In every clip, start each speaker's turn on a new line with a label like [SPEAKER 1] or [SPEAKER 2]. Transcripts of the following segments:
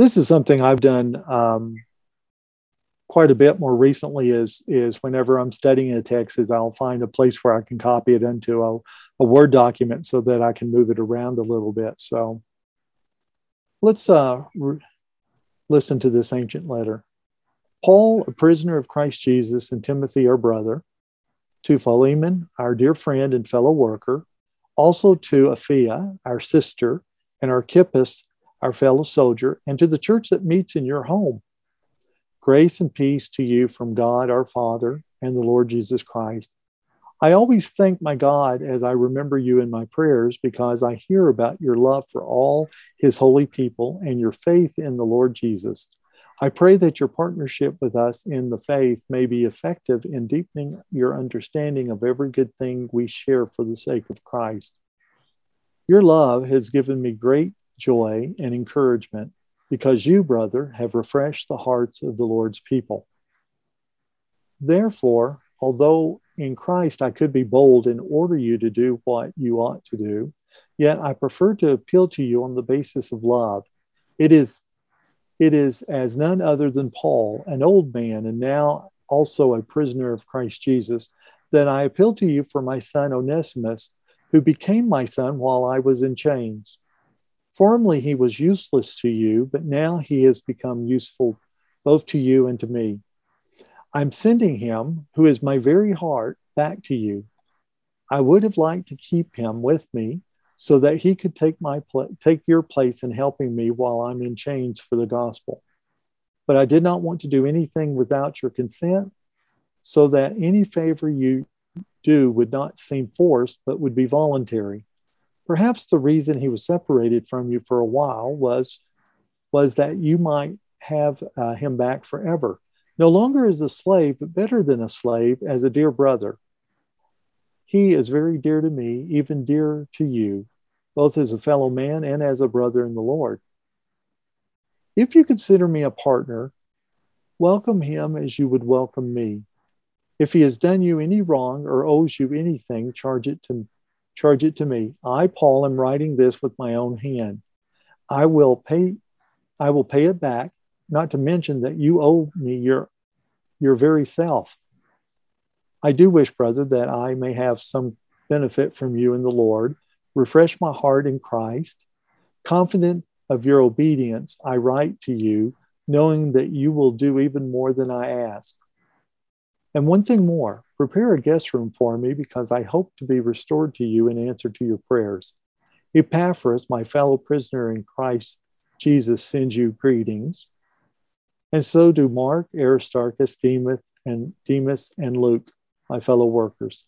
[SPEAKER 1] this is something I've done um, quite a bit more recently. Is is whenever I'm studying a text, is I'll find a place where I can copy it into a, a Word document so that I can move it around a little bit. So let's uh, re- listen to this ancient letter. Paul, a prisoner of Christ Jesus, and Timothy, our brother, to Philemon, our dear friend and fellow worker, also to Apphia, our sister, and Archippus, our fellow soldier, and to the church that meets in your home. Grace and peace to you from God our Father and the Lord Jesus Christ. I always thank my God as I remember you in my prayers because I hear about your love for all his holy people and your faith in the Lord Jesus. I pray that your partnership with us in the faith may be effective in deepening your understanding of every good thing we share for the sake of Christ. Your love has given me great joy and encouragement because you, brother, have refreshed the hearts of the Lord's people. Therefore, although in Christ I could be bold and order you to do what you ought to do, yet I prefer to appeal to you on the basis of love. It is it is as none other than Paul, an old man and now also a prisoner of Christ Jesus, that I appeal to you for my son Onesimus, who became my son while I was in chains. Formerly he was useless to you, but now he has become useful both to you and to me. I'm sending him, who is my very heart, back to you. I would have liked to keep him with me so that he could take my pl- take your place in helping me while I'm in chains for the gospel. But I did not want to do anything without your consent, so that any favor you do would not seem forced, but would be voluntary. Perhaps the reason he was separated from you for a while was was that you might have uh, him back forever, no longer as a slave, but better than a slave, as a dear brother. He is very dear to me, even dear to you, both as a fellow man and as a brother in the Lord. If you consider me a partner, welcome him as you would welcome me. If he has done you any wrong or owes you anything, charge it to charge it to me. I, Paul, am writing this with my own hand. I will pay I will pay it back, not to mention that you owe me your your very self. I do wish, brother, that I may have some benefit from you in the Lord refresh my heart in Christ. Confident of your obedience, I write to you, knowing that you will do even more than I ask. And one thing more prepare a guest room for me because I hope to be restored to you in answer to your prayers. Epaphras, my fellow prisoner in Christ Jesus, sends you greetings. And so do Mark, Aristarchus, Demas, and Demas and Luke, my fellow workers.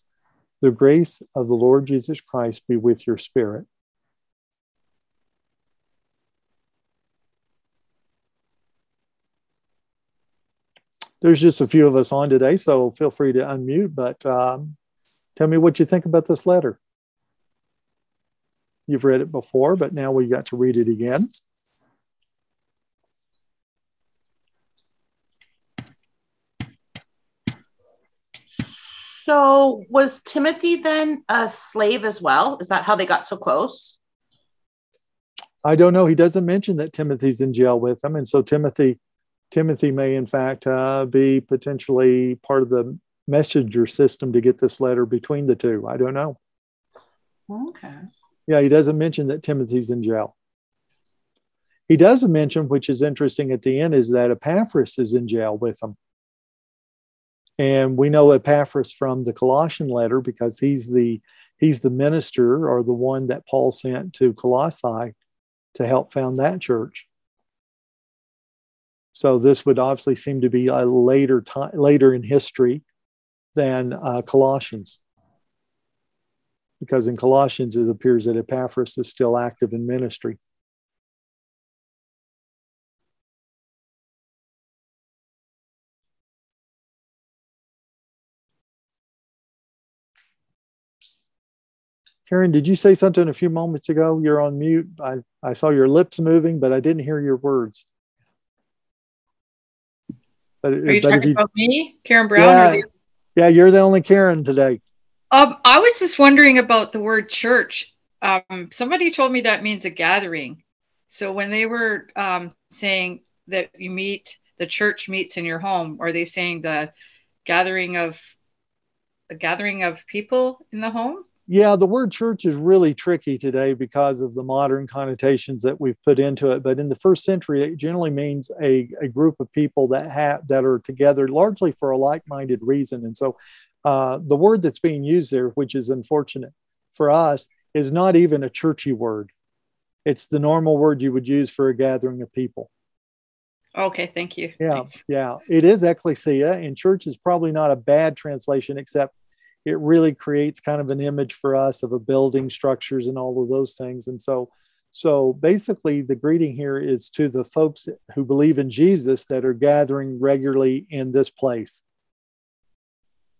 [SPEAKER 1] The grace of the Lord Jesus Christ be with your spirit. There's just a few of us on today, so feel free to unmute, but um, tell me what you think about this letter. You've read it before, but now we got to read it again.
[SPEAKER 2] So was Timothy then a slave as well? Is that how they got so close?
[SPEAKER 1] I don't know. He doesn't mention that Timothy's in jail with him, and so Timothy, Timothy may in fact uh, be potentially part of the messenger system to get this letter between the two. I don't know.
[SPEAKER 2] Okay.
[SPEAKER 1] Yeah, he doesn't mention that Timothy's in jail. He does mention, which is interesting at the end, is that Epaphras is in jail with him. And we know Epaphras from the Colossian letter because he's the he's the minister or the one that Paul sent to Colossae to help found that church. So this would obviously seem to be a later time later in history than uh, Colossians. Because in Colossians it appears that Epaphras is still active in ministry. Karen, did you say something a few moments ago? You're on mute. I, I saw your lips moving, but I didn't hear your words.
[SPEAKER 3] But, Are you talking about me, Karen Brown?
[SPEAKER 1] Yeah, the, yeah, you're the only Karen today.
[SPEAKER 3] Um, I was just wondering about the word church. Um, somebody told me that means a gathering. So when they were um, saying that you meet the church meets in your home? Are they saying the gathering of a gathering of people in the home?
[SPEAKER 1] Yeah, the word church is really tricky today because of the modern connotations that we've put into it. But in the first century, it generally means a, a group of people that have that are together largely for a like-minded reason. And so uh, the word that's being used there, which is unfortunate for us, is not even a churchy word. It's the normal word you would use for a gathering of people.
[SPEAKER 3] Okay, thank you.
[SPEAKER 1] Yeah,
[SPEAKER 3] Thanks.
[SPEAKER 1] yeah. It is ecclesia, and church is probably not a bad translation, except it really creates kind of an image for us of a building structures and all of those things. And so, so basically, the greeting here is to the folks who believe in Jesus that are gathering regularly in this place.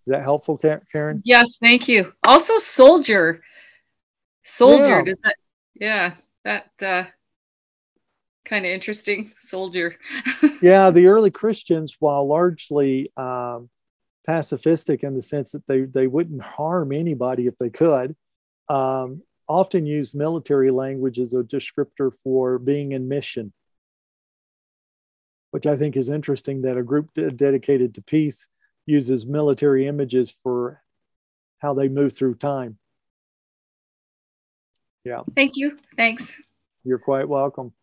[SPEAKER 1] Is that helpful, Karen?
[SPEAKER 3] Yes, thank you. Also, soldier. Soldier. Yeah. Does that? Yeah, that uh, kind of interesting. Soldier.
[SPEAKER 1] yeah, the early Christians, while largely um, pacifistic in the sense that they, they wouldn't harm anybody if they could, um, often use military language as a descriptor for being in mission, which I think is interesting that a group de- dedicated to peace uses military images for how they move through time. Yeah.
[SPEAKER 3] Thank you. Thanks.
[SPEAKER 1] You're quite welcome.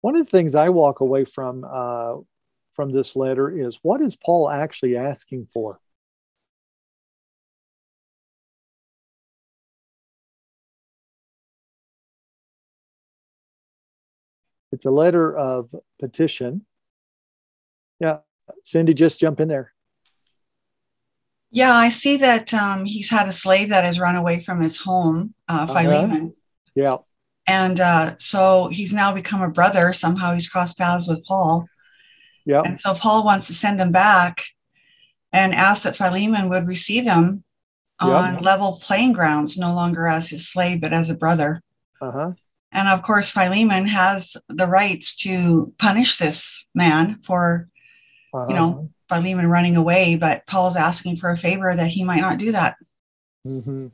[SPEAKER 1] One of the things I walk away from uh, from this letter is what is Paul actually asking for? It's a letter of petition. Yeah, Cindy, just jump in there.
[SPEAKER 4] Yeah, I see that um, he's had a slave that has run away from his home, uh, Philemon. Uh-huh.
[SPEAKER 1] Yeah.
[SPEAKER 4] And uh, so he's now become a brother. Somehow he's crossed paths with Paul.
[SPEAKER 1] Yeah.
[SPEAKER 4] And so Paul wants to send him back and ask that Philemon would receive him on yep. level playing grounds, no longer as his slave, but as a brother.
[SPEAKER 1] Uh-huh.
[SPEAKER 4] And of course, Philemon has the rights to punish this man for, uh-huh. you know, uh-huh. Philemon running away, but Paul's asking for a favor that he might not do that.
[SPEAKER 1] Mm-hmm.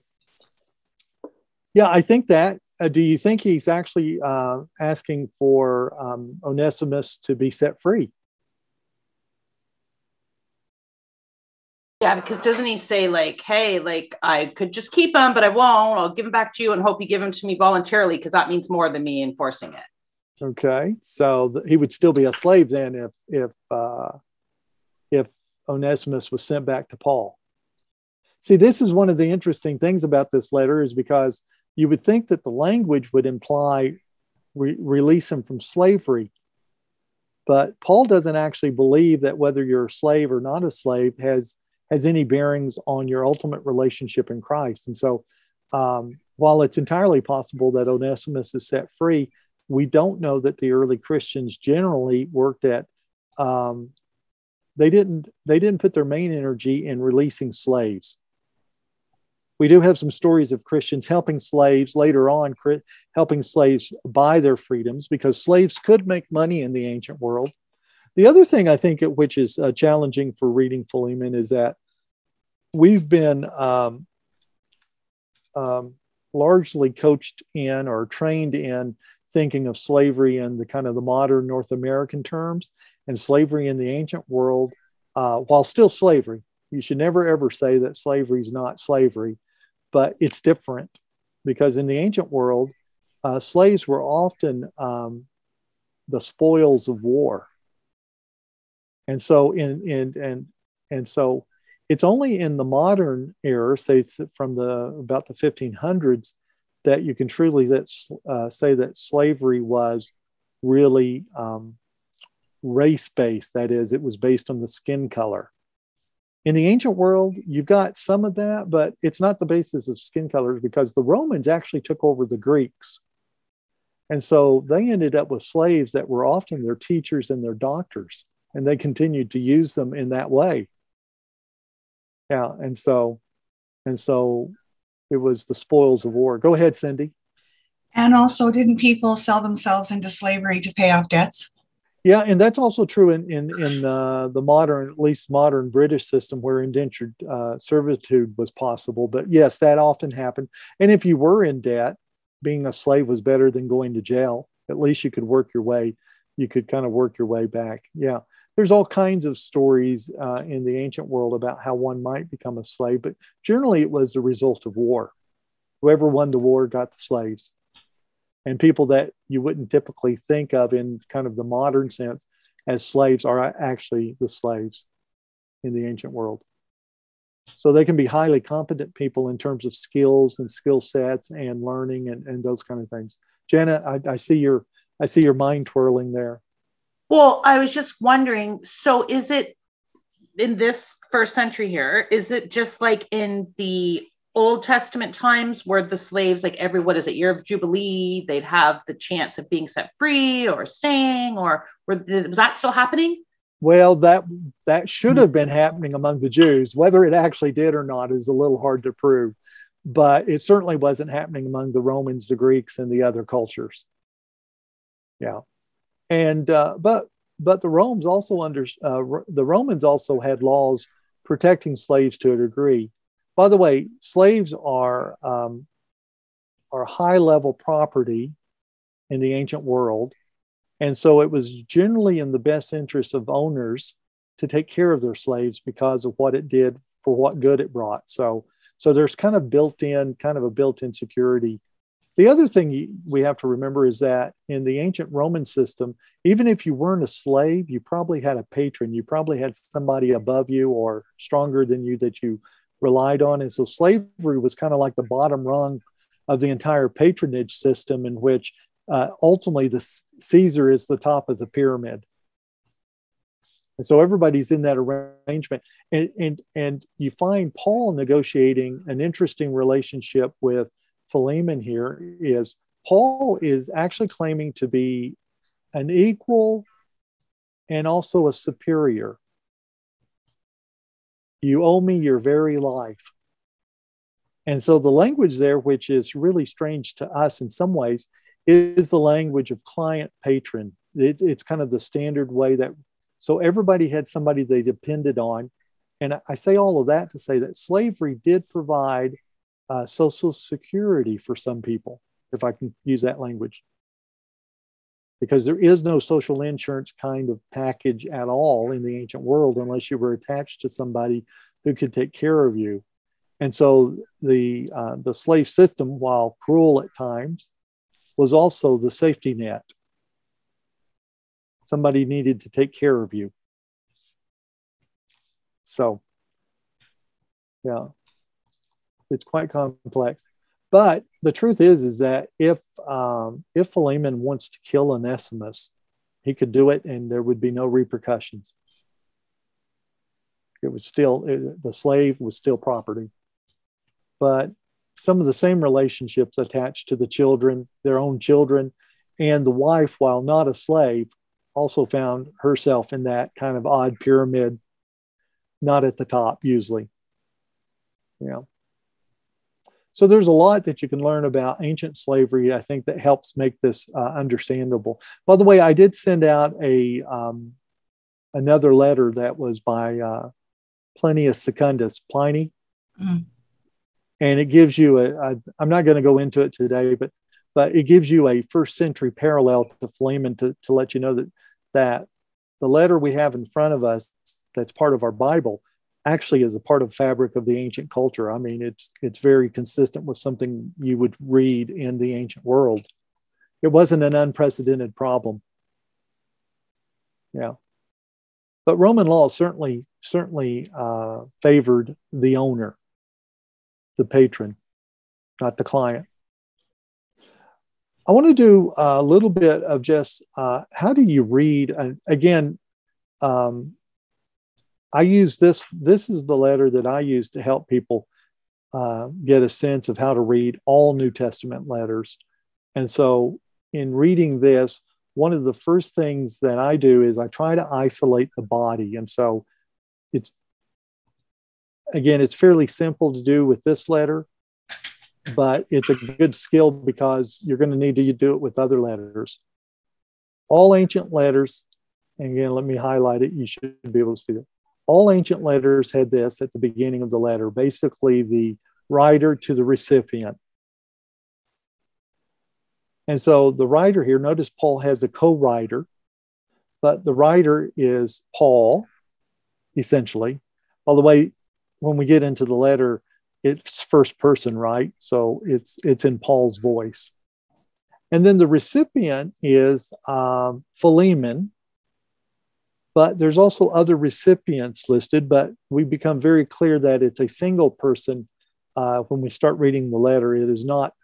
[SPEAKER 1] Yeah, I think that uh, do you think he's actually uh, asking for um, Onesimus to be set free?
[SPEAKER 2] Yeah, because doesn't he say like, "Hey, like I could just keep him, but I won't. I'll give him back to you and hope you give him to me voluntarily because that means more than me enforcing it."
[SPEAKER 1] Okay, so th- he would still be a slave then if if uh, if Onesimus was sent back to Paul. See, this is one of the interesting things about this letter is because you would think that the language would imply re- release him from slavery. But Paul doesn't actually believe that whether you're a slave or not a slave has has any bearings on your ultimate relationship in Christ. And so, um, while it's entirely possible that Onesimus is set free, we don't know that the early Christians generally worked at. Um, they didn't. They didn't put their main energy in releasing slaves we do have some stories of Christians helping slaves later on, helping slaves buy their freedoms because slaves could make money in the ancient world. The other thing I think which is uh, challenging for reading Philemon is that we've been um, um, largely coached in or trained in thinking of slavery in the kind of the modern North American terms and slavery in the ancient world, uh, while still slavery. You should never ever say that slavery is not slavery but it's different because in the ancient world, uh, slaves were often um, the spoils of war. And so in, and and so it's only in the modern era, say from the about the 1500s, that you can truly that, uh, say that slavery was really um, race based. That is, it was based on the skin color. In the ancient world, you've got some of that, but it's not the basis of skin colors because the Romans actually took over the Greeks. And so they ended up with slaves that were often their teachers and their doctors, and they continued to use them in that way. Yeah, and so and so it was the spoils of war. Go ahead, Cindy.
[SPEAKER 4] And also, didn't people sell themselves into slavery to pay off debts?
[SPEAKER 1] Yeah, and that's also true in in in uh, the modern, at least modern British system, where indentured uh, servitude was possible. But yes, that often happened. And if you were in debt, being a slave was better than going to jail. At least you could work your way. You could kind of work your way back. Yeah, there's all kinds of stories uh, in the ancient world about how one might become a slave, but generally it was the result of war. Whoever won the war got the slaves and people that you wouldn't typically think of in kind of the modern sense as slaves are actually the slaves in the ancient world. So they can be highly competent people in terms of skills and skill sets and learning and, and those kind of things. Janet, I, I see your I see your mind twirling there.
[SPEAKER 2] Well, I was just wondering. So, is it in this first century here? Is it just like in the Old Testament times where the slaves, like every what is it, year of Jubilee, they'd have the chance of being set free or staying, or the, was that still happening?
[SPEAKER 1] Well, that that should have been happening among the Jews. Whether it actually did or not is a little hard to prove, but it certainly wasn't happening among the Romans, the Greeks, and the other cultures. Yeah, and uh, but but the Romans also under uh, the Romans also had laws protecting slaves to a degree by the way, slaves are um, are high level property in the ancient world, and so it was generally in the best interest of owners to take care of their slaves because of what it did for what good it brought. So so there's kind of built in kind of a built in security. The other thing we have to remember is that in the ancient Roman system, even if you weren't a slave, you probably had a patron. You probably had somebody above you or stronger than you that you relied on. And so slavery was kind of like the bottom rung of the entire patronage system, in which uh, ultimately the Caesar is the top of the pyramid. And so everybody's in that arrangement. And, and, and you find Paul negotiating an interesting relationship with Philemon here is Paul is actually claiming to be an equal and also a superior. You owe me your very life. And so the language there, which is really strange to us in some ways, is the language of client patron. It, it's kind of the standard way that, so everybody had somebody they depended on. And I say all of that to say that slavery did provide uh, social security for some people, if I can use that language because there is no social insurance kind of package at all in the ancient world unless you were attached to somebody who could take care of you. And so the uh, the slave system, while cruel at times, was also the safety net. Somebody needed to take care of you. So, yeah, it's quite complex. But the truth is, is that if um, if Philemon wants to kill Onesimus, he could do it, and there would be no repercussions. It was still it, the slave was still property, but some of the same relationships attached to the children, their own children, and the wife, while not a slave, also found herself in that kind of odd pyramid, not at the top usually. Yeah. So there's a lot that you can learn about ancient slavery. I think that helps make this uh, understandable. By the way, I did send out a um, another letter that was by uh, Plinius Secundus, Pliny, mm. and it gives you a. a I'm not going to go into it today, but but it gives you a first century parallel to Philemon to, to let you know that that the letter we have in front of us that's part of our Bible actually is a part of fabric of the ancient culture. I mean, it's it's very consistent with something you would read in the ancient world. It wasn't an unprecedented problem. Yeah, but Roman law certainly certainly uh, favored the owner, the patron, not the client. I want to do a little bit of just uh, how do you read? And again, um, I use this. This is the letter that I use to help people uh, get a sense of how to read all New Testament letters. And so, in reading this, one of the first things that I do is I try to isolate the body. And so, it's again, it's fairly simple to do with this letter, but it's a good skill because you're going to need to do it with other letters. All ancient letters and again, let me highlight it. You should be able to see it. All ancient letters had this at the beginning of the letter, basically the writer to the recipient. And so the writer here, notice Paul has a co writer, but the writer is Paul, essentially. By the way, when we get into the letter, it's first person, right? So it's it's in Paul's voice. And then the recipient is um, Philemon, but there's also other recipients listed, but we become very clear that it's a single person uh, when we start reading the letter. It is not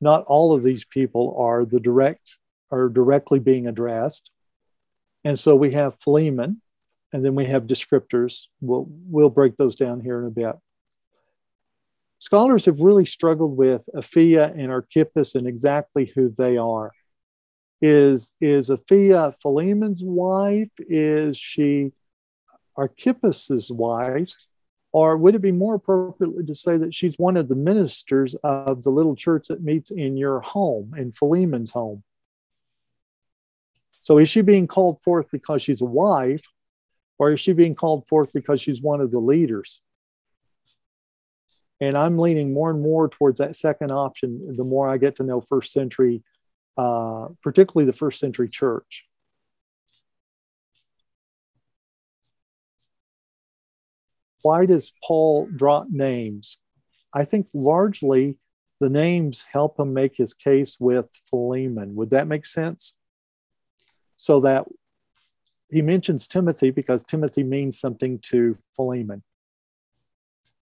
[SPEAKER 1] not all of these people are the direct are directly being addressed. And so we have Philemon, and then we have descriptors. We'll, we'll break those down here in a bit. Scholars have really struggled with Apphia and Archippus and exactly who they are. Is, is Apphia Philemon's wife? Is she Archippus's wife? Or would it be more appropriately to say that she's one of the ministers of the little church that meets in your home, in Philemon's home? So is she being called forth because she's a wife, or is she being called forth because she's one of the leaders? And I'm leaning more and more towards that second option the more I get to know first century, uh, particularly the first century church. why does Paul drop names? I think largely the names help him make his case with Philemon. Would that make sense? So that he mentions Timothy because Timothy means something to Philemon.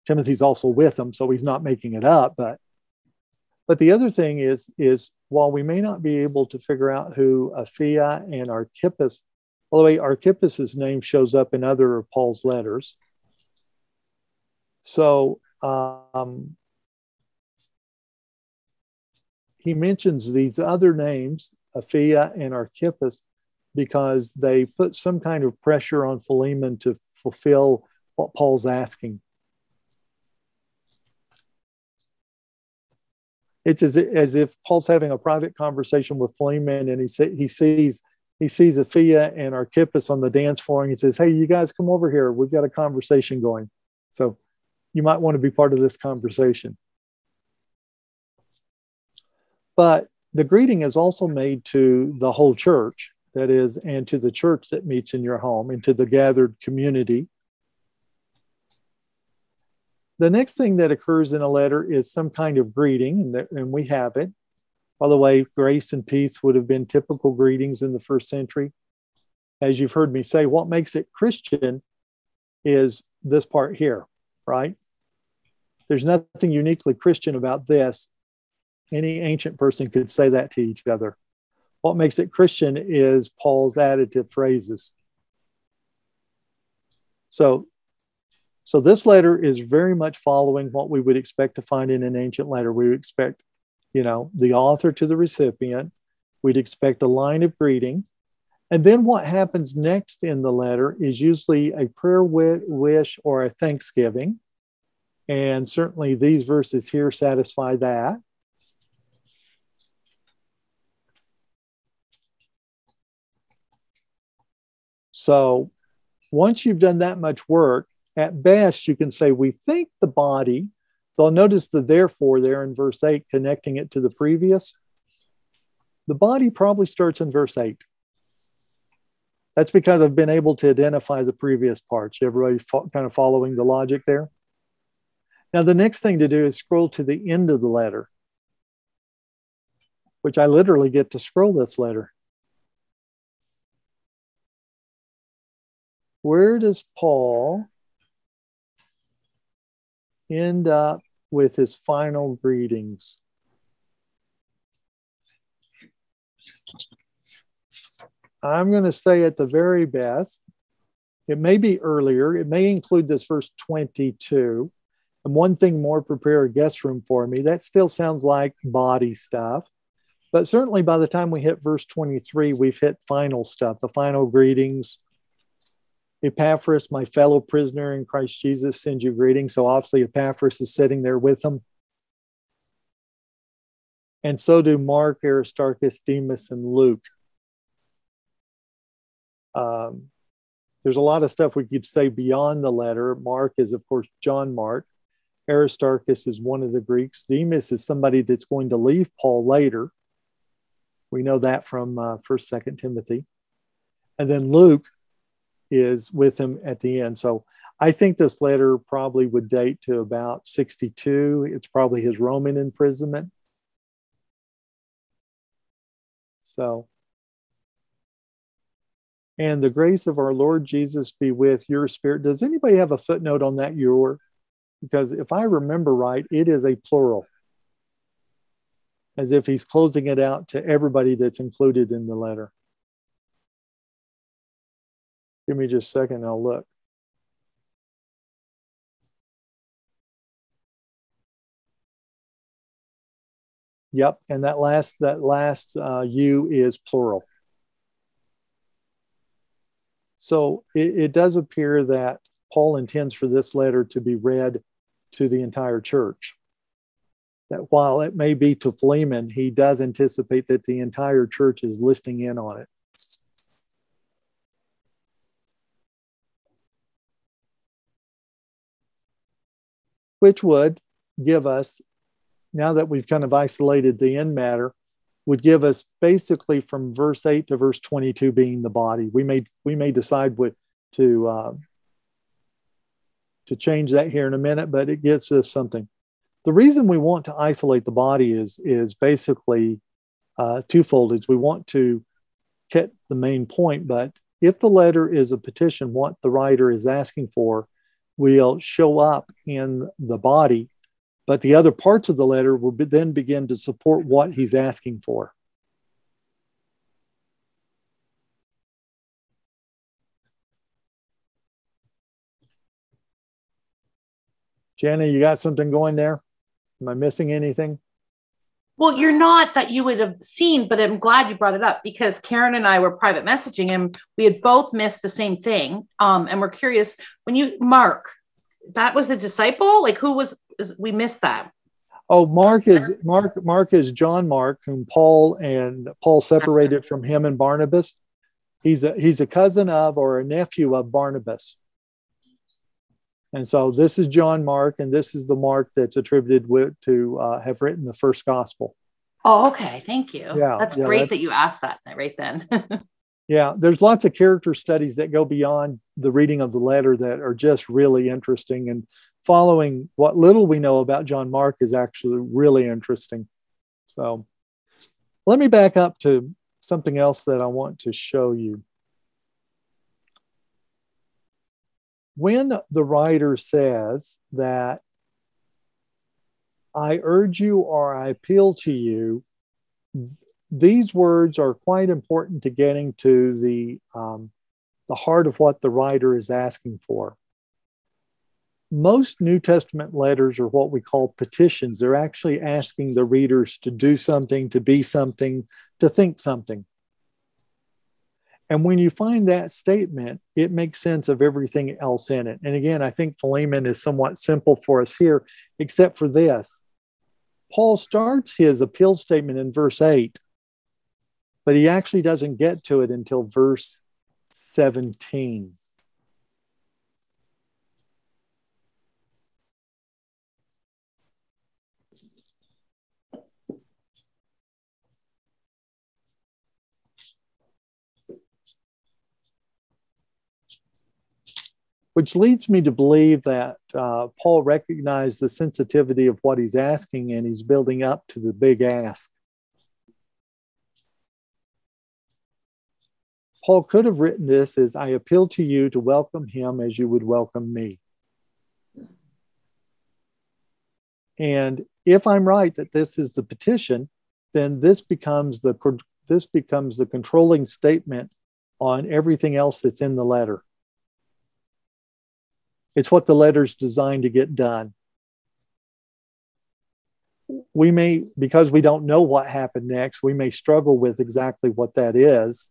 [SPEAKER 1] Timothy's also with him, so he's not making it up. But but the other thing is is while we may not be able to figure out who Apphia and Archippus, by the way, Archippus's name shows up in other of Paul's letters. So um, he mentions these other names, Apphia and Archippus, because they put some kind of pressure on Philemon to fulfill what Paul's asking. It's as, as if Paul's having a private conversation with Philemon and he, he sees he sees Apphia and Archippus on the dance floor and he says, Hey, you guys come over here. We've got a conversation going. So you might want to be part of this conversation. But the greeting is also made to the whole church, that is, and to the church that meets in your home and to the gathered community. The next thing that occurs in a letter is some kind of greeting, and, and we have it. By the way, grace and peace would have been typical greetings in the first century. As you've heard me say, what makes it Christian is this part here, right? There's nothing uniquely Christian about this. Any ancient person could say that to each other. What makes it Christian is Paul's additive phrases. So, so this letter is very much following what we would expect to find in an ancient letter. We would expect, you know, the author to the recipient. We'd expect a line of greeting. And then what happens next in the letter is usually a prayer wish or a thanksgiving. And certainly these verses here satisfy that. So once you've done that much work, at best you can say, We think the body, they'll notice the therefore there in verse 8, connecting it to the previous. The body probably starts in verse 8. That's because I've been able to identify the previous parts. Everybody fo- kind of following the logic there? Now, the next thing to do is scroll to the end of the letter, which I literally get to scroll this letter. Where does Paul end up with his final greetings? I'm going to say at the very best, it may be earlier, it may include this verse 22 and one thing more prepare a guest room for me. That still sounds like body stuff. But certainly by the time we hit verse 23, we've hit final stuff, the final greetings. Epaphras, my fellow prisoner in Christ Jesus, sends you greetings. So obviously, Epaphras is sitting there with them. And so do Mark, Aristarchus, Demas, and Luke. Um, there's a lot of stuff we could say beyond the letter. Mark is, of course, John Mark. Aristarchus is one of the Greeks. Demas is somebody that's going to leave Paul later. We know that from uh, First, Second Timothy, and then Luke is with him at the end. So I think this letter probably would date to about 62. It's probably his Roman imprisonment. So, and the grace of our Lord Jesus be with your spirit. Does anybody have a footnote on that? Your because if I remember right, it is a plural, as if he's closing it out to everybody that's included in the letter. Give me just a second, and I'll look. Yep, and that last that last uh, "you" is plural. So it, it does appear that Paul intends for this letter to be read to the entire church. That while it may be to Philemon, he does anticipate that the entire church is listening in on it. Which would give us, now that we've kind of isolated the end matter, would give us basically from verse 8 to verse 22 being the body. We may we may decide what to uh, to change that here in a minute, but it gives us something. The reason we want to isolate the body is, is basically uh, twofold. We want to get the main point, but if the letter is a petition, what the writer is asking for will show up in the body, but the other parts of the letter will be, then begin to support what he's asking for. Jenna, you got something going there? Am I missing anything?
[SPEAKER 2] Well, you're not that you would have seen, but I'm glad you brought it up because Karen and I were private messaging him. We had both missed the same thing. Um, and we're curious when you, Mark, that was a disciple? Like who was, is, we missed that.
[SPEAKER 1] Oh, Mark is Mark. Mark is John Mark, whom Paul and Paul separated from him and Barnabas. He's a he's a cousin of or a nephew of Barnabas. And so this is John Mark, and this is the Mark that's attributed with, to uh, have written the first gospel.
[SPEAKER 2] Oh, okay. Thank you. Yeah, that's yeah, great that you asked that right then.
[SPEAKER 1] yeah, there's lots of character studies that go beyond the reading of the letter that are just really interesting. And following what little we know about John Mark is actually really interesting. So let me back up to something else that I want to show you. When the writer says that I urge you or I appeal to you, these words are quite important to getting to the, um, the heart of what the writer is asking for. Most New Testament letters are what we call petitions. They're actually asking the readers to do something, to be something, to think something. And when you find that statement, it makes sense of everything else in it. And again, I think Philemon is somewhat simple for us here, except for this. Paul starts his appeal statement in verse 8, but he actually doesn't get to it until verse 17. Which leads me to believe that uh, Paul recognized the sensitivity of what he's asking and he's building up to the big ask. Paul could have written this as I appeal to you to welcome him as you would welcome me. And if I'm right that this is the petition, then this becomes the this becomes the controlling statement on everything else that's in the letter. It's what the letter's designed to get done. We may, because we don't know what happened next, we may struggle with exactly what that is,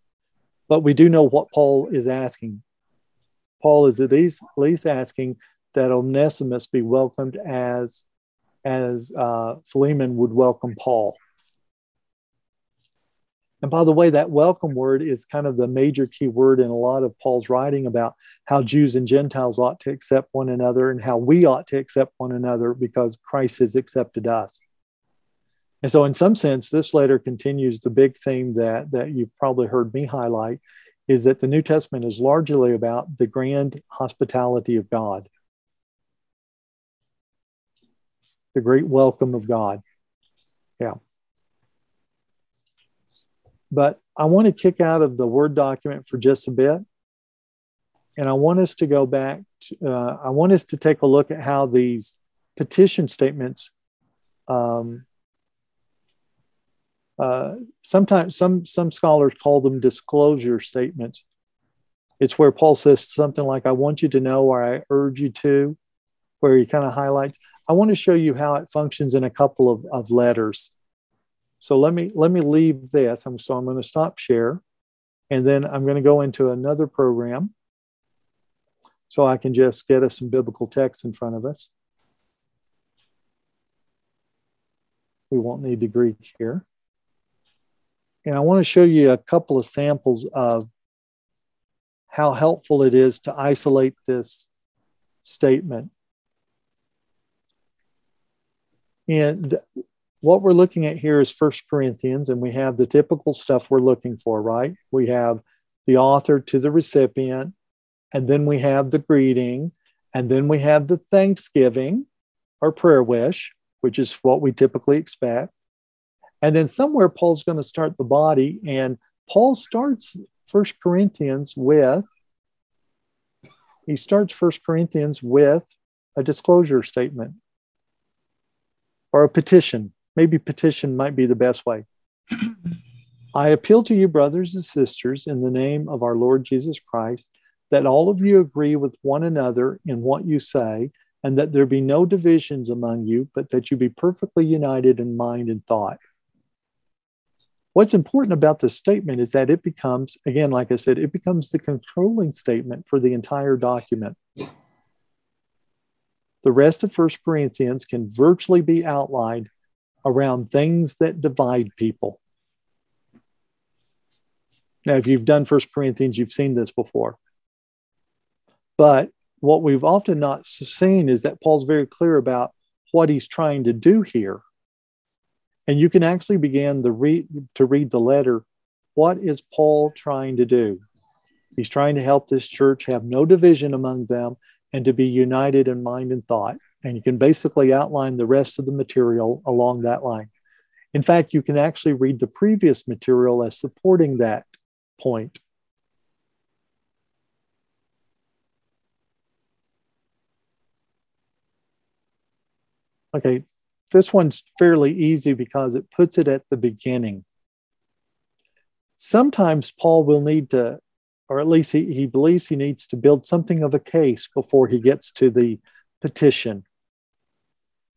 [SPEAKER 1] but we do know what Paul is asking. Paul is at least, at least asking that Onesimus be welcomed as, as uh, Philemon would welcome Paul. And by the way, that welcome word is kind of the major key word in a lot of Paul's writing about how Jews and Gentiles ought to accept one another and how we ought to accept one another because Christ has accepted us. And so, in some sense, this letter continues the big theme that, that you've probably heard me highlight is that the New Testament is largely about the grand hospitality of God, the great welcome of God. Yeah. But I want to kick out of the Word document for just a bit. And I want us to go back, to, uh, I want us to take a look at how these petition statements um, uh, sometimes some some scholars call them disclosure statements. It's where Paul says something like, "I want you to know," or "I urge you to," where he kind of highlights. I want to show you how it functions in a couple of, of letters. So let me let me leave this. I'm, so I'm going to stop share, and then I'm going to go into another program, so I can just get us some biblical text in front of us. We won't need the Greek here. And I want to show you a couple of samples of how helpful it is to isolate this statement. And what we're looking at here is First Corinthians, and we have the typical stuff we're looking for, right? We have the author to the recipient, and then we have the greeting, and then we have the thanksgiving or prayer wish, which is what we typically expect. And then somewhere Paul's going to start the body, and Paul starts First Corinthians with he starts First Corinthians with a disclosure statement or a petition. Maybe petition might be the best way. I appeal to you, brothers and sisters, in the name of our Lord Jesus Christ, that all of you agree with one another in what you say, and that there be no divisions among you, but that you be perfectly united in mind and thought. What's important about this statement is that it becomes, again, like I said, it becomes the controlling statement for the entire document. The rest of First Corinthians can virtually be outlined around things that divide people. Now, if you've done First Corinthians, you've seen this before. But what we've often not seen is that Paul's very clear about what he's trying to do here. And you can actually begin the to read the letter. What is Paul trying to do? He's trying to help this church have no division among them and to be united in mind and thought. And you can basically outline the rest of the material along that line. In fact, you can actually read the previous material as supporting that point. Okay, this one's fairly easy because it puts it at the beginning. Sometimes Paul will need to, or at least he, he believes he needs to build something of a case before he gets to the petition.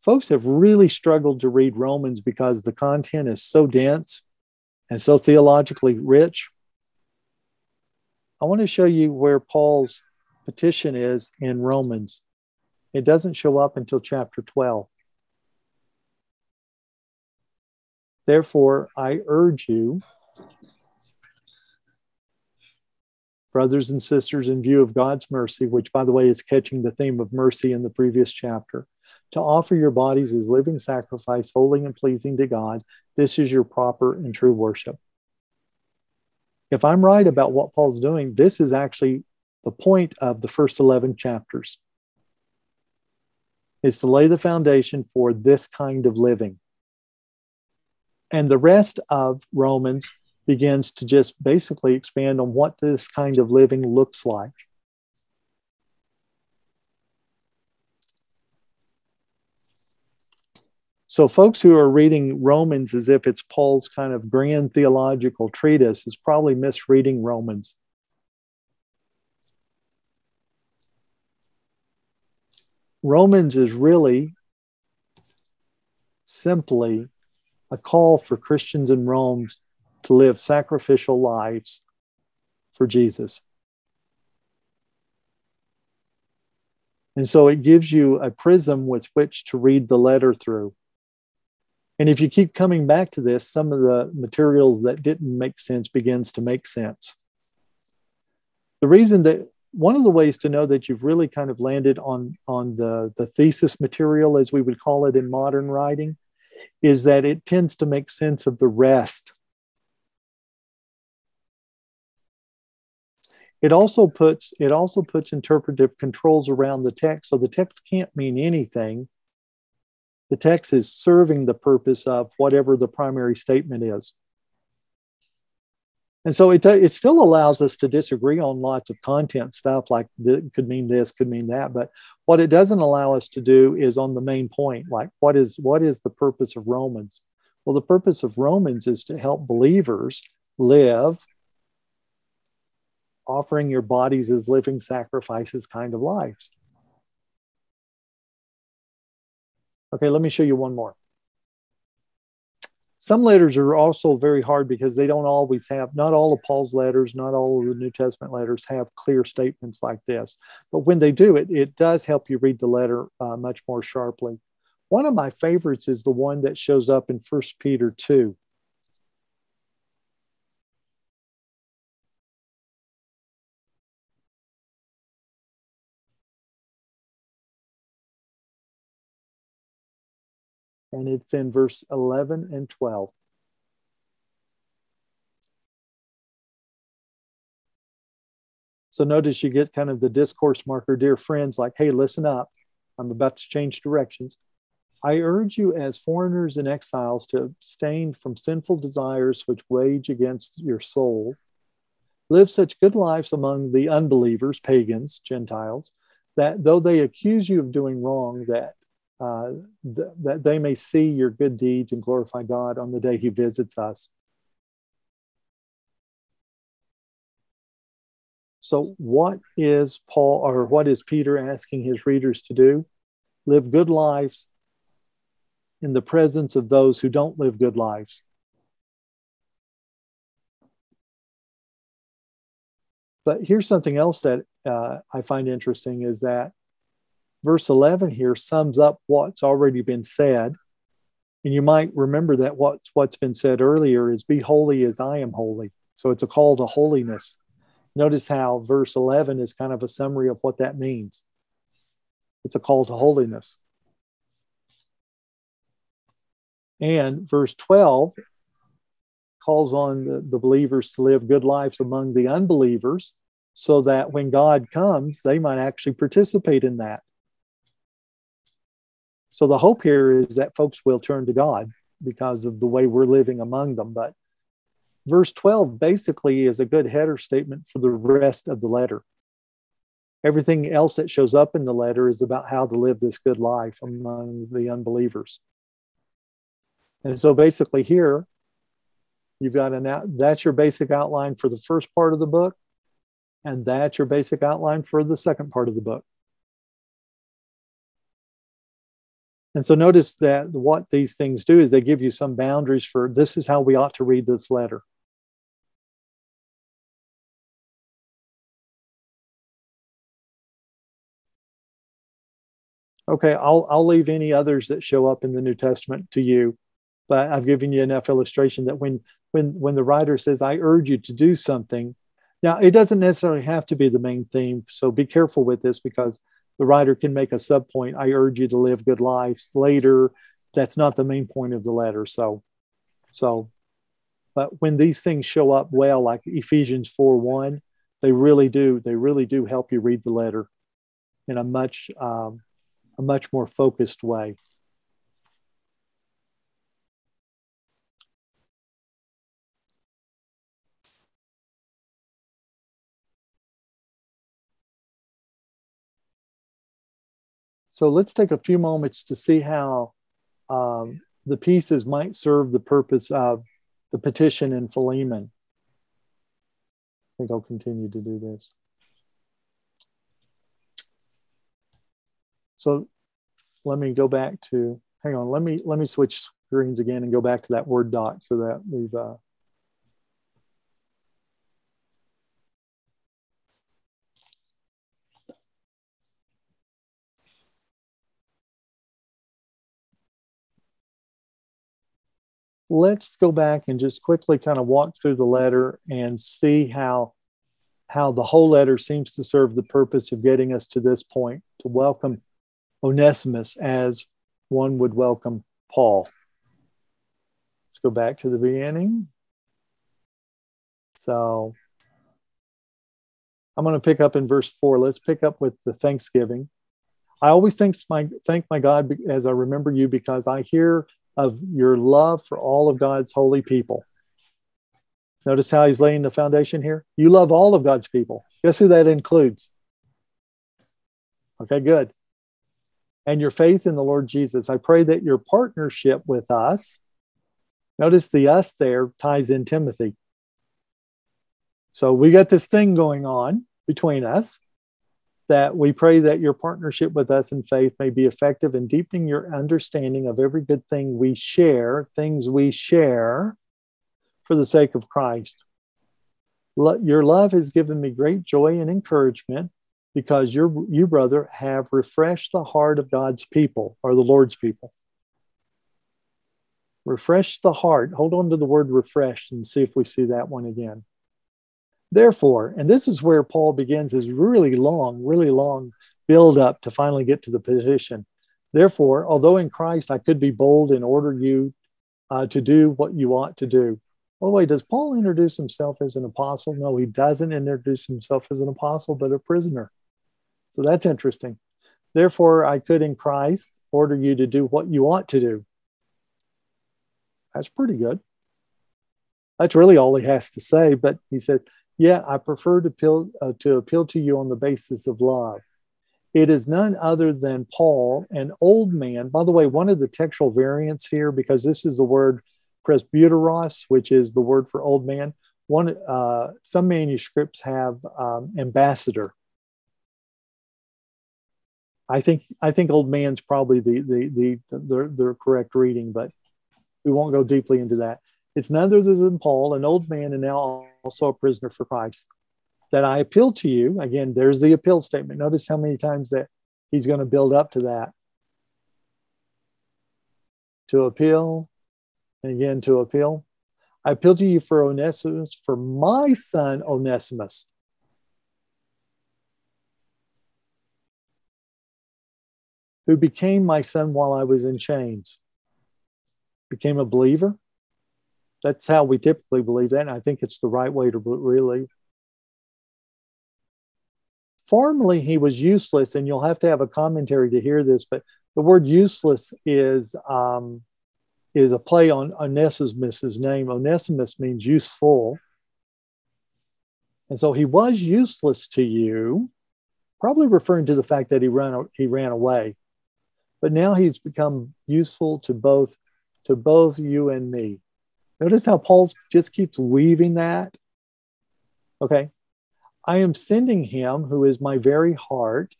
[SPEAKER 1] Folks have really struggled to read Romans because the content is so dense and so theologically rich. I want to show you where Paul's petition is in Romans. It doesn't show up until chapter 12. Therefore, I urge you, brothers and sisters, in view of God's mercy, which, by the way, is catching the theme of mercy in the previous chapter, to offer your bodies as living sacrifice, holy and pleasing to God. This is your proper and true worship. If I'm right about what Paul's doing, this is actually the point of the first 11 chapters is to lay the foundation for this kind of living and the rest of Romans begins to just basically expand on what this kind of living looks like. So, folks who are reading Romans as if it's Paul's kind of grand theological treatise is probably misreading Romans. Romans is really simply a call for Christians in Rome to live sacrificial lives for Jesus. And so it gives you a prism with which to read the letter through. And if you keep coming back to this, some of the materials that didn't make sense begins to make sense. The reason that one of the ways to know that you've really kind of landed on, on the, the thesis material, as we would call it in modern writing, is that it tends to make sense of the rest. It also puts it also puts interpretive controls around the text, so the text can't mean anything. The text is serving the purpose of whatever the primary statement is. And so it, it still allows us to disagree on lots of content stuff like that could mean this, could mean that. But what it doesn't allow us to do is on the main point, like what is what is the purpose of Romans? Well, the purpose of Romans is to help believers live offering your bodies as living sacrifices kind of lives. Okay, let me show you one more. Some letters are also very hard because they don't always have, not all of Paul's letters, not all of the New Testament letters have clear statements like this. But when they do it, it does help you read the letter uh, much more sharply. One of my favorites is the one that shows up in First Peter 2. And it's in verse 11 and 12. So notice you get kind of the discourse marker, dear friends, like, hey, listen up. I'm about to change directions. I urge you as foreigners and exiles to abstain from sinful desires which wage against your soul. Live such good lives among the unbelievers, pagans, Gentiles, that though they accuse you of doing wrong, that uh, th- that they may see your good deeds and glorify God on the day He visits us. So, what is Paul or what is Peter asking his readers to do? Live good lives in the presence of those who don't live good lives. But here's something else that uh, I find interesting is that verse 11 here sums up what's already been said. And you might remember that what, what's been said earlier is be holy as I am holy. So it's a call to holiness. Notice how verse 11 is kind of a summary of what that means. It's a call to holiness. And verse 12 calls on the, the, believers to live good lives among the unbelievers so that when God comes, they might actually participate in that. So the hope here is that folks will turn to God because of the way we're living among them. But verse 12 basically is a good header statement for the rest of the letter. Everything else that shows up in the letter is about how to live this good life among the unbelievers. And so basically, here, you've got an out, that's your basic outline for the first part of the book, and that's your basic outline for the second part of the book. And so notice that what these things do is they give you some boundaries for this is how we ought to read this letter. Okay, I'll, I'll leave any others that show up in the New Testament to you, but I've given you enough illustration that when when when the writer says, "I urge you to do something," now it doesn't necessarily have to be the main theme. So be careful with this because the writer can make a subpoint i urge you to live good lives. Later that's not the main point of the letter so so. But when these things show up well like ephesians 4 1 they really do they really do help you read the letter in a much um, a much more focused way So let's take a few moments to see how um, the pieces might serve the purpose of the petition in Philemon. I think I'll continue to do this. So let me go back to, hang on, let me, let me switch screens again and go back to that Word doc so that we've uh, let's go back and just quickly kind of walk through the letter and see how how the whole letter seems to serve the purpose of getting us to this point to welcome Onesimus as one would welcome Paul. Let's go back to the beginning. So I'm going to pick up in verse four. Let's pick up with the Thanksgiving. I always thank my thank my God as I remember you because I hear of your love for all of God's holy people. Notice how he's laying the foundation here. You love all of God's people. Guess who that includes? Okay, good. And your faith in the Lord Jesus. I pray that your partnership with us, notice the us there ties in Timothy. So we got this thing going on between us that we pray that your partnership with us in faith may be effective in deepening your understanding of every good thing we share, things we share for the sake of Christ. Your love has given me great joy and encouragement because you, you, brother, have refreshed the heart of God's people or the Lord's people. Refresh the heart. Hold on to the word refreshed and see if we see that one again. Therefore, and this is where Paul begins his really long, really long build up to finally get to the position. Therefore, although in Christ I could be bold and order you uh, to do what you ought to do. By the way, does Paul introduce himself as an apostle? No, he doesn't introduce himself as an apostle, but a prisoner. So that's interesting. Therefore, I could in Christ order you to do what you ought to do. That's pretty good. That's really all he has to say. But he said, Yeah, I prefer to appeal, uh, to appeal to you on the basis of love. It is none other than Paul, an old man. By the way, one of the textual variants here, because this is the word presbyteros, which is the word for old man. One, uh, some manuscripts have um, ambassador. I think I think old man's probably the the the the, the correct reading, but we won't go deeply into that. It's none other than Paul, an old man and now also a prisoner for Christ, that I appeal to you. Again, there's the appeal statement. Notice how many times that he's going to build up to that. To appeal, and again to appeal. I appeal to you for Onesimus, for my son Onesimus. Who became my son while I was in chains, became a believer. That's how we typically believe that. And I think it's the right way to really. Formerly, he was useless, and you'll have to have a commentary to hear this, but the word useless is um, is a play on Onesimus's name. Onesimus means useful. And so he was useless to you, probably referring to the fact that he ran he ran away. But now he's become useful to both to both you and me. Notice how Paul just keeps weaving that. Okay. I am sending him who is my very heart.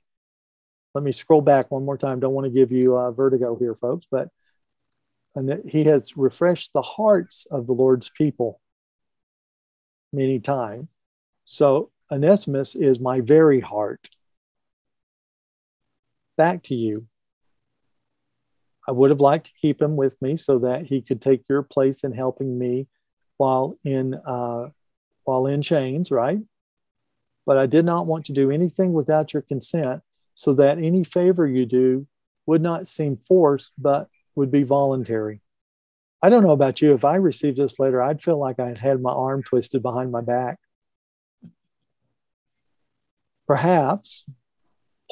[SPEAKER 1] Let me scroll back one more time. Don't want to give you uh, vertigo here, folks, but and he has refreshed the hearts of the Lord's people many times. So Onesimus is my very heart. Back to you. I would have liked to keep him with me so that he could take your place in helping me while in uh, while in chains, right? But I did not want to do anything without your consent, so that any favor you do would not seem forced, but would be voluntary. I don't know about you. If I received this letter, I'd feel like I had had my arm twisted behind my back. Perhaps,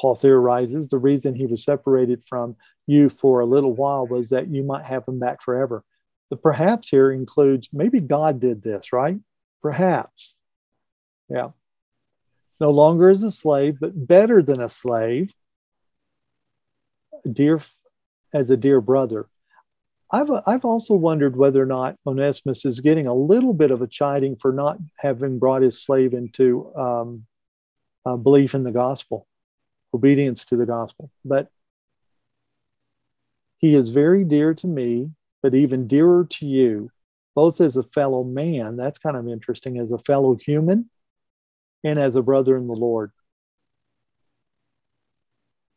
[SPEAKER 1] Paul theorizes, the reason he was separated from you for a little while was that you might have him back forever. The perhaps here includes maybe God did this, right? Perhaps. Yeah. No longer as a slave, but better than a slave. Dear as a dear brother. I've, I've also wondered whether or not Onesimus is getting a little bit of a chiding for not having brought his slave into um, uh, belief in the gospel, obedience to the gospel. But he is very dear to me, but even dearer to you, both as a fellow man, that's kind of interesting, as a fellow human, and as a brother in the Lord.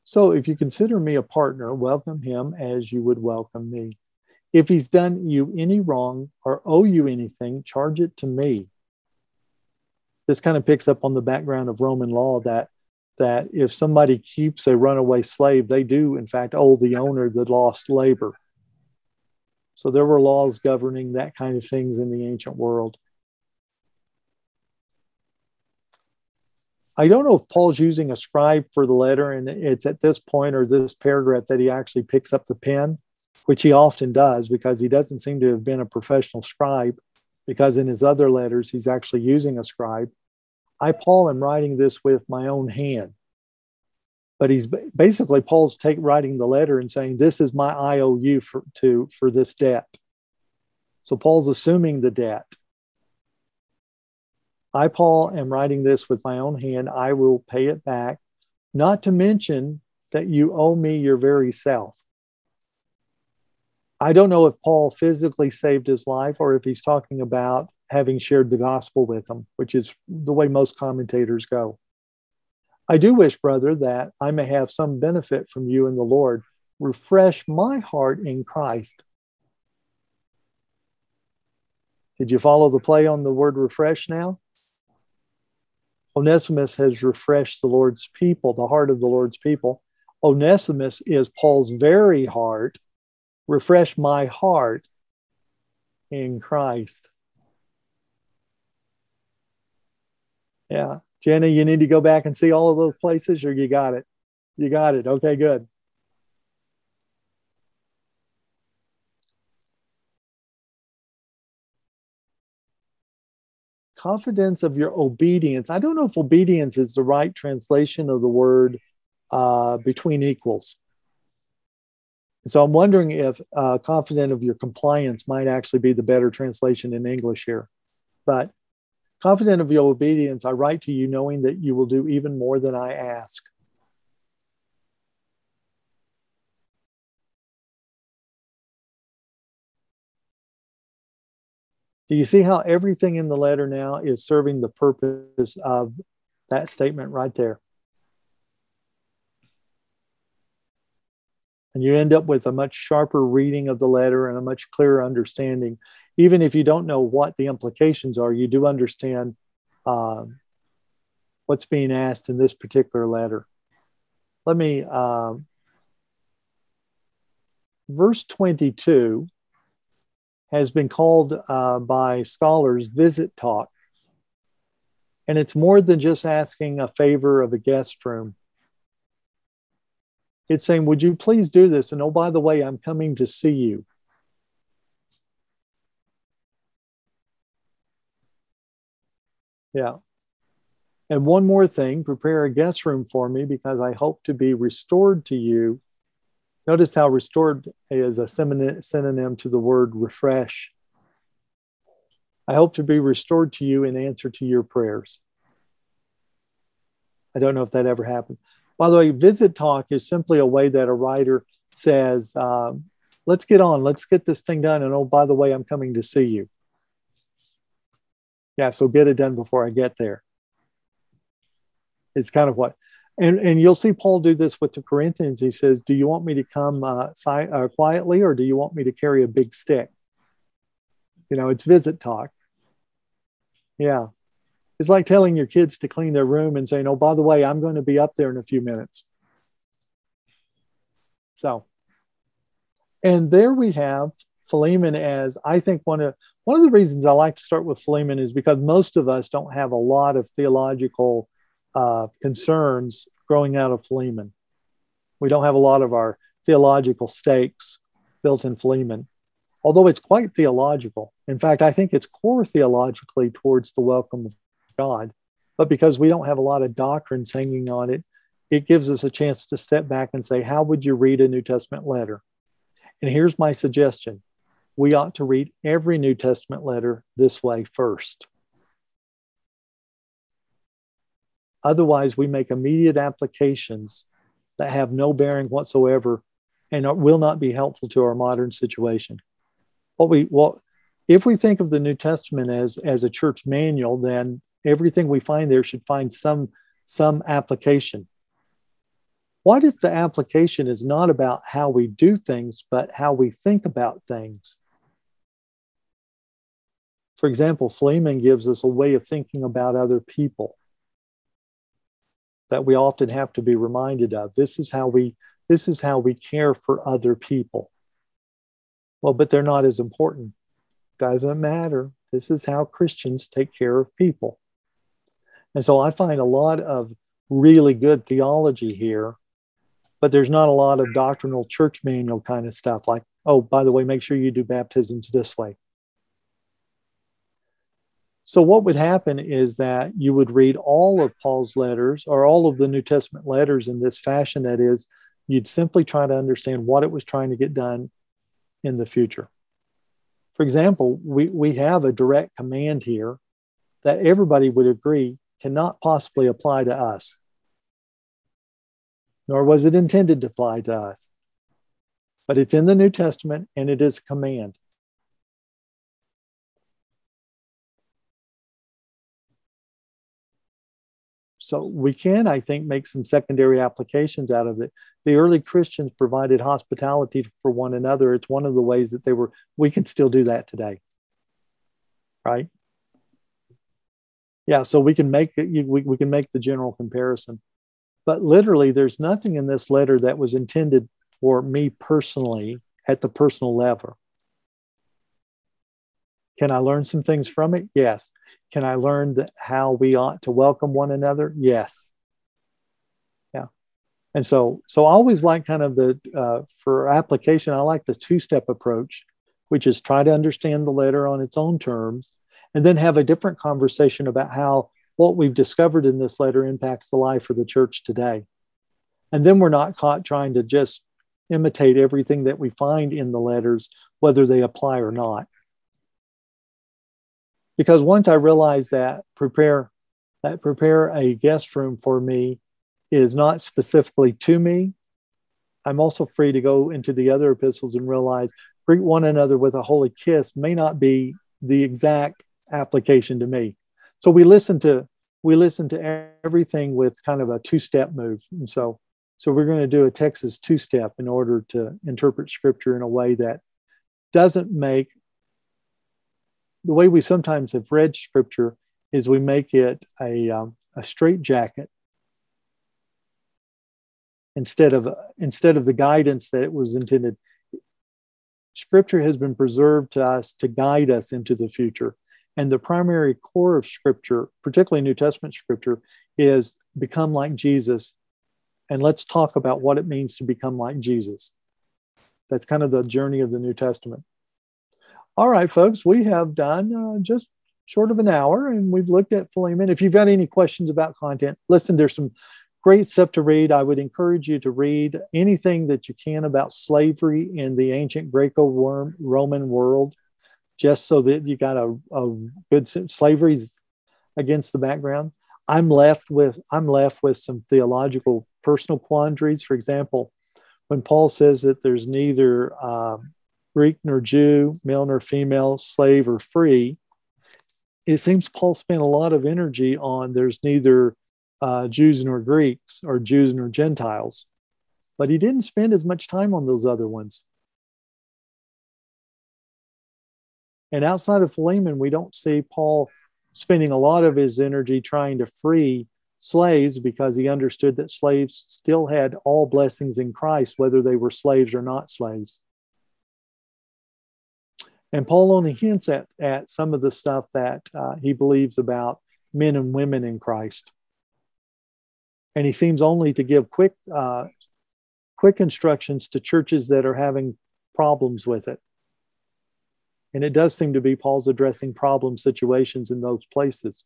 [SPEAKER 1] So if you consider me a partner, welcome him as you would welcome me. If he's done you any wrong or owe you anything, charge it to me. This kind of picks up on the background of Roman law that that if somebody keeps a runaway slave, they do in fact owe the owner the lost labor. So there were laws governing that kind of things in the ancient world. I don't know if Paul's using a scribe for the letter, and it's at this point or this paragraph that he actually picks up the pen, which he often does because he doesn't seem to have been a professional scribe, because in his other letters, he's actually using a scribe. I, Paul, am writing this with my own hand. But he's basically Paul's take writing the letter and saying, This is my IOU for to for this debt. So Paul's assuming the debt. I, Paul, am writing this with my own hand. I will pay it back, not to mention that you owe me your very self. I don't know if Paul physically saved his life or if he's talking about having shared the gospel with them, which is the way most commentators go. I do wish, brother, that I may have some benefit from you in the Lord. Refresh my heart in Christ. Did you follow the play on the word refresh now? Onesimus has refreshed the Lord's people, the heart of the Lord's people. Onesimus is Paul's very heart. Refresh my heart in Christ. Yeah. Jenny, you need to go back and see all of those places, or you got it? You got it. Okay, good. confidence of your obedience. I don't know if obedience is the right translation of the word uh, between equals. So I'm wondering if uh, confident of your compliance might actually be the better translation in English here. But confident of your obedience, I write to you knowing that you will do even more than I ask. Do you see how everything in the letter now is serving the purpose of that statement right there? And you end up with a much sharper reading of the letter and a much clearer understanding. Even if you don't know what the implications are, you do understand uh, what's being asked in this particular letter. Let me, uh, verse 22 has been called uh, by scholars visit talk. And it's more than just asking a favor of a guest room. It's saying, Would you please do this? And oh, by the way, I'm coming to see you. Yeah. And one more thing prepare a guest room for me because I hope to be restored to you Notice how restored is a synonym to the word refresh. I hope to be restored to you in answer to your prayers. I don't know if that ever happened. By the way, visit talk is simply a way that a writer says, um, let's get on, let's get this thing done. And oh, by the way, I'm coming to see you. Yeah, so get it done before I get there. It's kind of what and, and you'll see Paul do this with the Corinthians. He says, Do you want me to come uh, si- uh, quietly or do you want me to carry a big stick? You know, it's visit talk. Yeah. It's like telling your kids to clean their room and saying, Oh, by the way, I'm going to be up there in a few minutes. So, and there we have Philemon as I think one of one of the reasons I like to start with Philemon is because most of us don't have a lot of theological uh, concerns growing out of Philemon. We don't have a lot of our theological stakes built in Philemon, although it's quite theological. In fact, I think it's core theologically towards the welcome of God. But because we don't have a lot of doctrines hanging on it, it gives us a chance to step back and say, how would you read a New Testament letter? And here's my suggestion we ought to read every New Testament letter this way first. Otherwise, we make immediate applications that have no bearing whatsoever and will not be helpful to our modern situation. What we well, if we think of the New Testament as as a church manual, then everything we find there should find some some application. What if the application is not about how we do things, but how we think about things? For example, Philemon gives us a way of thinking about other people that we often have to be reminded of. This is how we this is how we care for other people. Well, but they're not as important. Doesn't matter. This is how Christians take care of people. And so I find a lot of really good theology here, but there's not a lot of doctrinal church manual kind of stuff like, oh, by the way, make sure you do baptisms this way. So, what would happen is that you would read all of Paul's letters or all of the New Testament letters in this fashion that is, you'd simply try to understand what it was trying to get done in the future. For example, we, we have a direct command here that everybody would agree cannot possibly apply to us, nor was it intended to apply to us. But it's in the New Testament and it is a command. So we can, I think, make some secondary applications out of it. The early Christians provided hospitality for one another. It's one of the ways that they were, we can still do that today. Right? Yeah, so we can make we, we can make the general comparison. But literally, there's nothing in this letter that was intended for me personally at the personal level. Can I learn some things from it? Yes. Can I learn that how we ought to welcome one another? Yes. Yeah. And so, so I always like kind of the, uh, for application, I like the two step approach, which is try to understand the letter on its own terms and then have a different conversation about how what we've discovered in this letter impacts the life of the church today. And then we're not caught trying to just imitate everything that we find in the letters, whether they apply or not because once I realize that prepare that prepare a guest room for me is not specifically to me, I'm also free to go into the other epistles and realize greet one another with a holy kiss may not be the exact application to me. So we listen to we listen to everything with kind of a two-step move. And so so we're going to do a Texas two-step in order to interpret scripture in a way that doesn't make the way we sometimes have read scripture is we make it a, um, a straight jacket instead of instead of the guidance that it was intended scripture has been preserved to us to guide us into the future and the primary core of scripture particularly new testament scripture is become like jesus and let's talk about what it means to become like jesus that's kind of the journey of the new testament all right, folks, we have done uh, just short of an hour and we've looked at Philemon. If you've got any questions about content, listen, there's some great stuff to read. I would encourage you to read anything that you can about slavery in the ancient Greco Roman world, just so that you got a, a good slavery's against the background. I'm left with I'm left with some theological personal quandaries. For example, when Paul says that there's neither um, Greek nor Jew, male nor female, slave or free. It seems Paul spent a lot of energy on there's neither uh, Jews nor Greeks or Jews nor Gentiles, but he didn't spend as much time on those other ones. And outside of Philemon, we don't see Paul spending a lot of his energy trying to free slaves because he understood that slaves still had all blessings in Christ, whether they were slaves or not slaves. And Paul only hints at, at some of the stuff that uh, he believes about men and women in Christ. And he seems only to give quick, uh, quick instructions to churches that are having problems with it. And it does seem to be Paul's addressing problem situations in those places.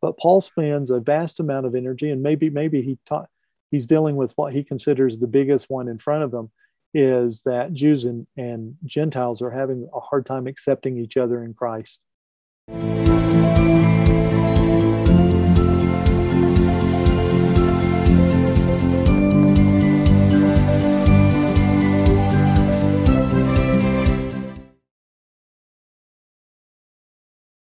[SPEAKER 1] But Paul spends a vast amount of energy, and maybe maybe he taught, he's dealing with what he considers the biggest one in front of him, is that Jews and, and Gentiles are having a hard time accepting each other in Christ.